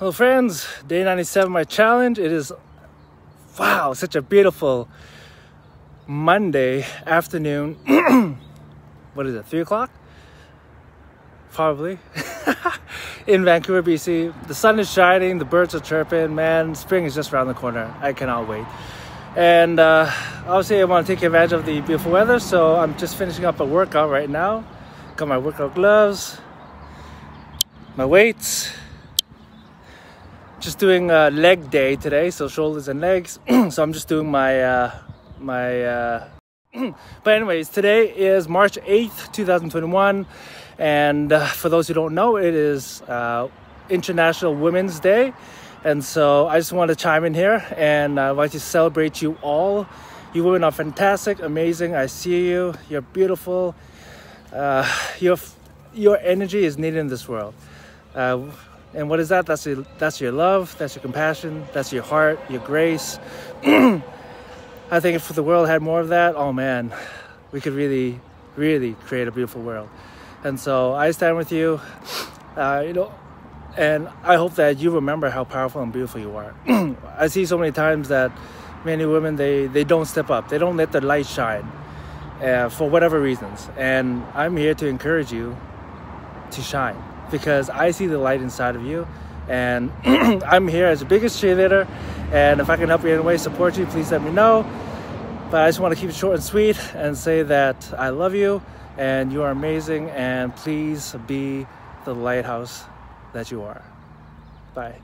Hello friends, day 97 my challenge. It is, wow, such a beautiful Monday afternoon. what is it, 3 o'clock? Probably. In Vancouver, BC. The sun is shining, the birds are chirping. Man, spring is just around the corner. I cannot wait. And uh, obviously I want to take advantage of the beautiful weather, so I'm just finishing up a workout right now. Got my workout gloves, my weights, just doing a leg day today, so shoulders and legs. so I'm just doing my uh, my. Uh... but anyways, today is March 8th, 2021, and uh, for those who don't know, it is uh, International Women's Day, and so I just want to chime in here and I'd like to celebrate you all. You women are fantastic, amazing. I see you. You're beautiful. Uh, your your energy is needed in this world. And what is that? That's your, that's your love, that's your compassion, that's your heart, your grace. I think if the world had more of that, oh man, we could really, really create a beautiful world. And so I stand with you, uh, you know, and I hope that you remember how powerful and beautiful you are. I see so many times that many women they they don't step up, they don't let their light shine, uh, for whatever reasons. And I'm here to encourage you to shine because I see the light inside of you. And I'm here as the biggest cheerleader. And if I can help you in any way, support you, please let me know. But I just want to keep it short and sweet and say that I love you and you are amazing. And please be the lighthouse that you are. Bye.